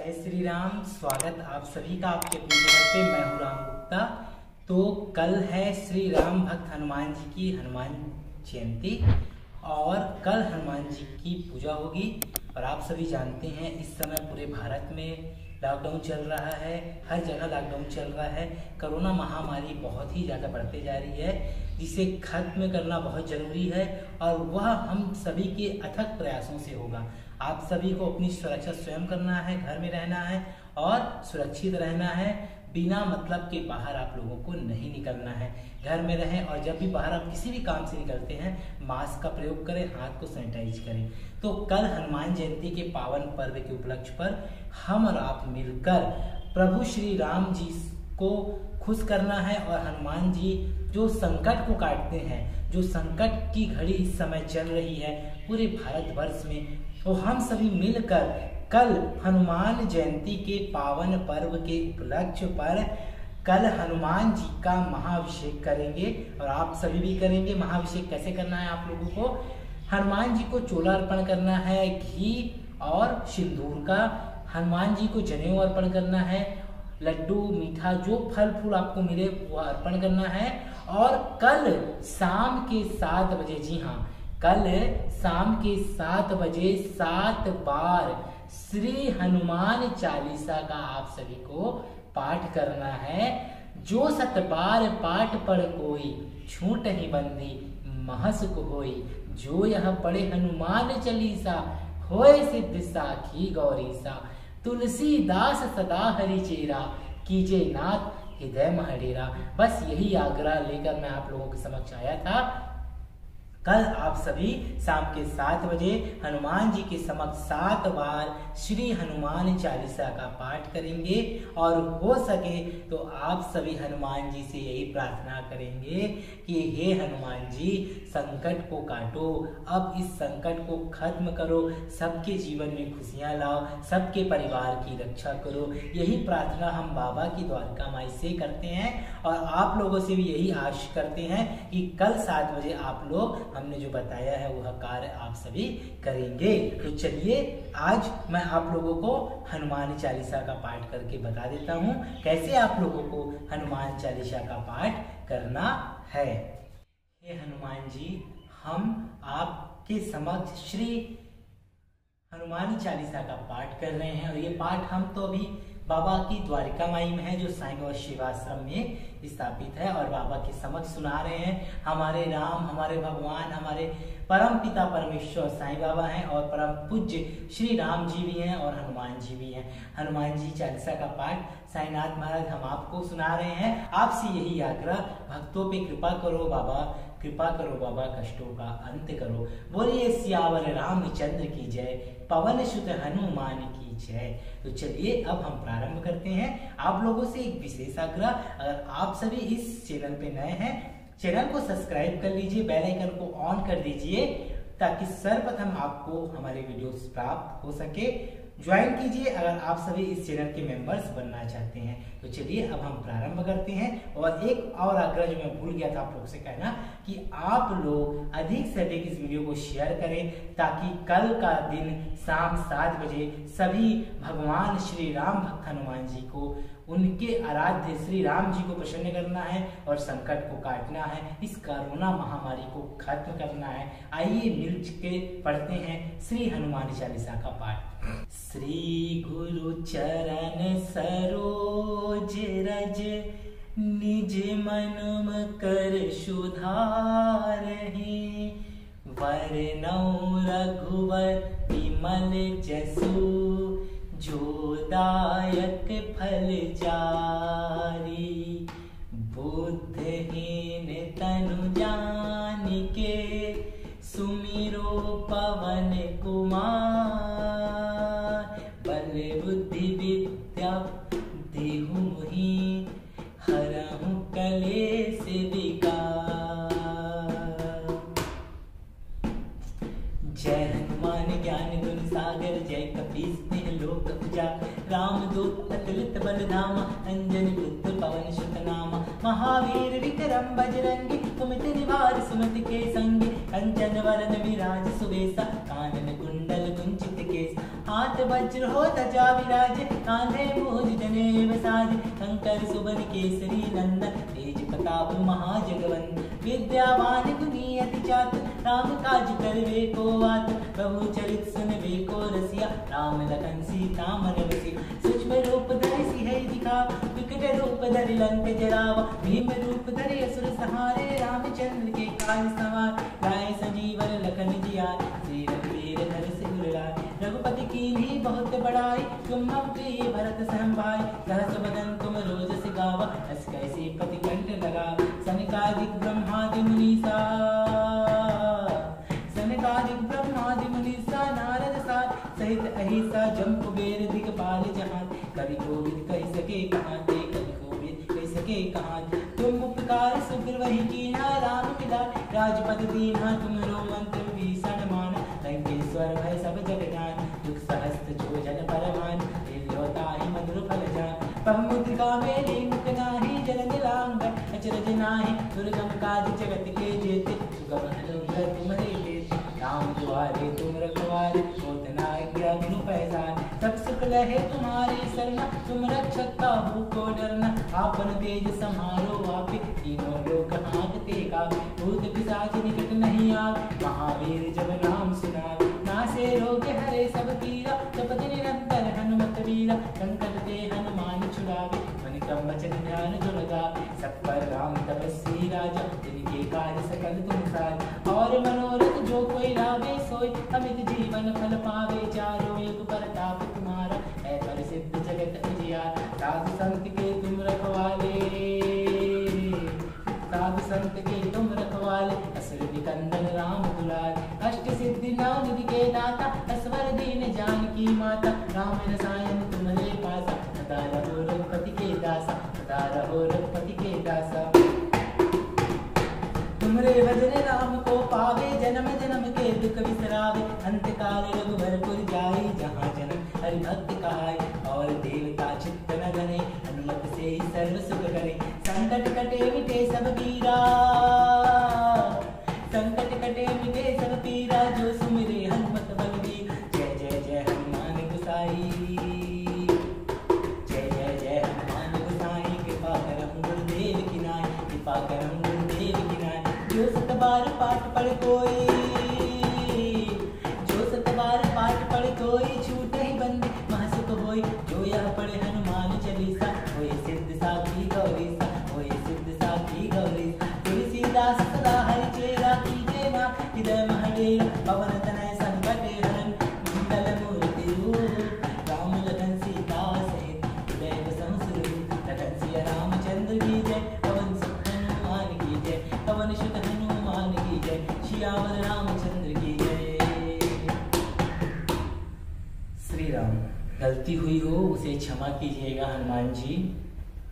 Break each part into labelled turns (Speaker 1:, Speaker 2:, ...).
Speaker 1: जय श्री राम स्वागत आप सभी का आपके अपने चैनल पे। मैं हूँ राम गुप्ता। तो कल है श्री राम भक्त हनुमान जी की हनुमान जयंती और कल हनुमान जी की पूजा होगी। और आप सभी जानते हैं इस समय पूरे भारत में लॉकडाउन चल रहा है, हर जगह लॉकडाउन चल रहा है। कोरोना महामारी बहुत ही ज़्यादा बढ़ते जा रही है, जिसे खत्म करना बहुत ज़रूरी है और वह हम सभी के अथक प्रयासों से होगा। आप सभी को अपनी सुरक्षा स्वयं करना है, घर में रहना है और सुरक्षित रहना है। बिना मतलब के बाहर आप लोगों को नहीं निकलना है। घर में रहें और जब भी बाहर आप किसी भी काम से निकलते हैं मास्क का प्रयोग करें, हाथ को सैनिटाइज करें। तो कल हनुमान जयंती के पावन पर्व के उपलक्ष्य पर हम और आप मिलकर प्रभु श्री राम जी को खुश करना है और हनुमान जी जो संकट को काटते हैं, जो संकट की घड़ी इस समय चल रही है, पूरे भारतवर्ष में तो हम सभी मिलकर कल हनुमान जयंती के पावन पर्व के उपलक्ष्य पर कल हनुमान जी का महाभिषेक करेंगे और आप सभी भी करेंगे। महाभिषेक कैसे करना है आप लोगों को? हनुमान जी को चोला अर्पण करना है, घी और सिंदूर का। हनुमान जी को जनेऊ अर्पण करना है, लड्डू, मीठा, जो फल फूल आपको मिले वो अर्पण करना है। और कल शाम के सात बजे, जी हाँ कल शाम के सात बजे सात बार श्री हनुमान चालीसा का आप सभी को पाठ करना है। जो सत बार पाठ पढ़ कोई छूट ही बंदी, महस को होई। जो यह पढ़े हनुमान चालीसा, होए सिद्ध साखी गौरी सा तुलसीदास सदा हरि चेरा, कीजे नाथ हृदय महडेरा। बस यही आग्रह लेकर मैं आप लोगों के समक्ष आया था। कल आप सभी शाम के सात बजे हनुमान जी के समक्ष सात बार श्री हनुमान चालीसा का पाठ करेंगे और हो सके तो आप सभी हनुमान जी से यही प्रार्थना करेंगे कि हे हनुमान जी, संकट को काटो। अब इस संकट को खत्म करो। सबके जीवन में खुशियाँ लाओ। सबके परिवार की रक्षा करो। यही प्रार्थना हम बाबा की द्वारका माई से करते हैं और आप लोगों से भी यही आश करते हैं कि कल सात बजे आप लोग हमने जो बताया है, वह कार्य आप सभी करेंगे। तो चलिए, आज मैं आप लोगों को हनुमान चालीसा का पाठ करके बता देता हूँ, कैसे आप लोगों को हनुमान चालीसा का पाठ करना है। हे हनुमान जी, हम आपके समक्ष श्री हनुमान चालीसा का पाठ कर रहे हैं, और ये पाठ हम तो अभी बाबा की द्वारिका माई में है, जो साईं बाबा शिवाश्रम में स्थापित है और बाबा के समक्ष सुना रहे हैं, हमारे राम, हमारे भगवान, हमारे परम पिता परमेश्वर साईं बाबा हैं और परम पूज्य श्री राम जी भी हैं और हनुमान जी भी हैं। हनुमान जी चालीसा का पाठ साईनाथ महाराज हम आपको सुना रहे हैं। आपसे यही आग्रह, भक्तों पे कृपा करो बाबा कृपा करो बाबा कष्टों का अंत करो। बोलिए सियावर रामचंद्र की जय, पवन सुत हनुमान की जय। तो चलिए, अब हम प्रारंभ करते हैं। आप लोगों से एक विशेष आग्रह, अगर आप सभी इस चैनल पे नए हैं, चैनल को सब्सक्राइब कर लीजिए, बेल आइकन को ऑन कर दीजिए, ताकि सर्वप्रथम आपको हमारे वीडियोस प्राप्त हो सके। ज्वाइन कीजिए, अगर आप सभी इस चैनल के मेंबर्स बनना चाहते हैं तो चलिए अब हम प्रारंभ करते हैं। और एक और आग्रह जो मैं भूल गया था आप लोग से कहना, कि आप लोग अधिक से अधिक इस वीडियो को शेयर करें, ताकि कल का दिन शाम सात बजे सभी भगवान श्री राम भक्त हनुमान जी को, उनके आराध्य श्री राम जी को प्रसन्न करना है और संकट को काटना है, इस कोरोना महामारी को खत्म करना है। आइए मिल के पढ़ते हैं श्री हनुमान चालीसा का पाठ। श्री गुरु चरण सरोज रज, निज मनुम कर सुधार वरनौ रघुवर विमल जसु, जो दायक फल जारी। बुद्धहीन तनु जान जय हनुमान ज्ञान गुण सागर, जय कपीस स्नेह लोक पूजा। राम दूत अतुलित बलधामा, अंजन पुत्र पवन सुत नामा महावीर विक्रम बजरंगी कुमित निवार सुमति के संगी। कंचन वरन विराज सुबेसा, कानन कुंडल कुंचित केस। हाथ वज्र हो तजा विराज, कांधे मूज जनेब साज। कंकर सुबन केसरी नंदन, तेज प्रताप महाजगवन। विद्यावान गुनी अति चात राम काज करवे को आत प्रभु चरित सुनवे को रसिया। राम लखन सीता मन बसिया। सूक्ष्म रूप धरि सिंह दिखा, विकट रूप धरि लंक जरावा। भीम रूप धरि असुर सहारे, रामचंद्र के काज सवार। लाए संजीवन लखन जिया श्री रघुवीर धर सिंह लाए। रघुपति की भी बहुत बड़ाई, तुम हम प्रिय भरत संभाई सहस बदन तुम रोज से गावा अस कैसे पति कंठ लगा सनकादिक ब्रह्मादि मुनीसा सहित अहिसा जम कुबेर दिगपाल जहाँ कवि कोविद कह सके कहाँ ते कवि कोविद कह सके कहाँ तुम उपकार सुग्र वही कीना, राम मिला राजपद दीना, तुम रो मंत्र भीषण मान। लंकेश्वर भय सब जग जान, दुख सहस्त्र जो जन परमान। होता ही मधुर फल जान। पमुद्रिका मेरी मुख नाही, जल नीलांग अचरज नाही, दुर्गम काज जगत के जेते। सुगम अनुग्रह तुम्हारे राम द्वारे तुम लहे तुम्हारी शरण। तुम रक्षक हो को डरना। आपन तेज समारो आप। तीनों लोग हाँकते का भूत पिशाच निकट नहीं आ महावीर जब नाम सुना नासे रोग हरे सब पीरा। जपत निरंतर हनुमत वीरा। संकट ते हनुमान छुड़ावे। क्रम वचन ध्यान जो लगा सब राम तपस्वी राजा जिनके कार्य सकल तुम साज और मनोरथ जो कोई लावे सोई अमित जीवन फल पावे चारों युग पर ताप तुम्हारा है प्रसिद्ध जगत उजिया साधु संत के तुम रखवाले साधु संत के तुम रखवाले असुर निकंदन राम दुलार अष्ट सिद्धि नाम के दाता असवर दीन जानकी माता राम रसायन तुम्हारे पासा सदा रहो रघुपति के दासा सदा रहो रघुपति के दासा तुमरे भजन राम को पावे, जन्म जन्म के दुख विसरावे। अंत काल रघुभरपुर जाई जहाँ जन्म हरि भक्त कहाय और देवता चित्त न नाय कृपा करम गुरुदेव की नाय जो सत बार पाठ पढ़ कोई, जो सत बार पाठ पढ़ कोई, छूट ही बंद महसुक होई, जो यह पढ़े हनुमान चालीसा, होए सिद्ध साखी गौरी सा होए सिद्ध साखी गौरी तुलसीदास सदा रामचंद्र की जय श्री राम गलती हुई हो, उसे क्षमा कीजिएगा, हनुमान जी।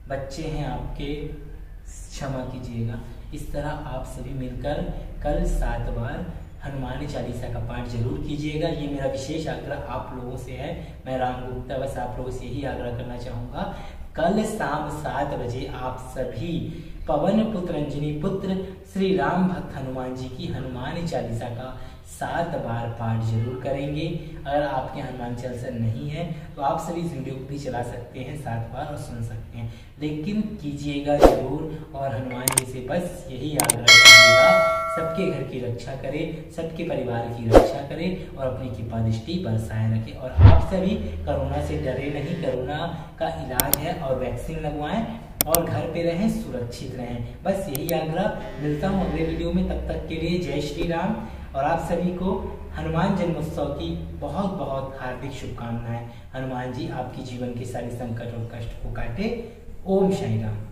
Speaker 1: बच्चे हैं आपके, क्षमा कीजिएगा। इस तरह आप सभी मिलकर कल सात बार हनुमान चालीसा का पाठ ज़रूर कीजिएगा। ये मेरा विशेष आग्रह आप लोगों से है। मैं राम गुप्ता, बस आप लोगों से यही आग्रह करना चाहूँगा। कल शाम सात बजे आप सभी पवन पुत्र अंजनी पुत्र, श्री राम भक्त हनुमान जी की हनुमान चालीसा का सात बार पाठ ज़रूर करेंगे। अगर आपके हनुमान चालीसा नहीं है तो आप सभी इस वीडियो को भी चला सकते हैं, सात बार और सुन सकते हैं। लेकिन कीजिएगा ज़रूर और हनुमान जी से बस यही याद करिएगा सबके घर की रक्षा करे, सबके परिवार की रक्षा करे और अपनी कृपा दृष्टि बरसाए रखे। और आप सभी कोरोना से डरे नहीं, कोरोना का इलाज है और वैक्सीन लगवाएँ और घर पे रहें, सुरक्षित रहें। बस यही आग्रह। मिलता हूँ अगले वीडियो में। तब तक के लिए जय श्री राम। और आप सभी को हनुमान जन्मोत्सव की बहुत बहुत हार्दिक शुभकामनाएँ। हनुमान जी आपकी जीवन के सारे संकट और कष्ट को काटे। ओम शाही राम।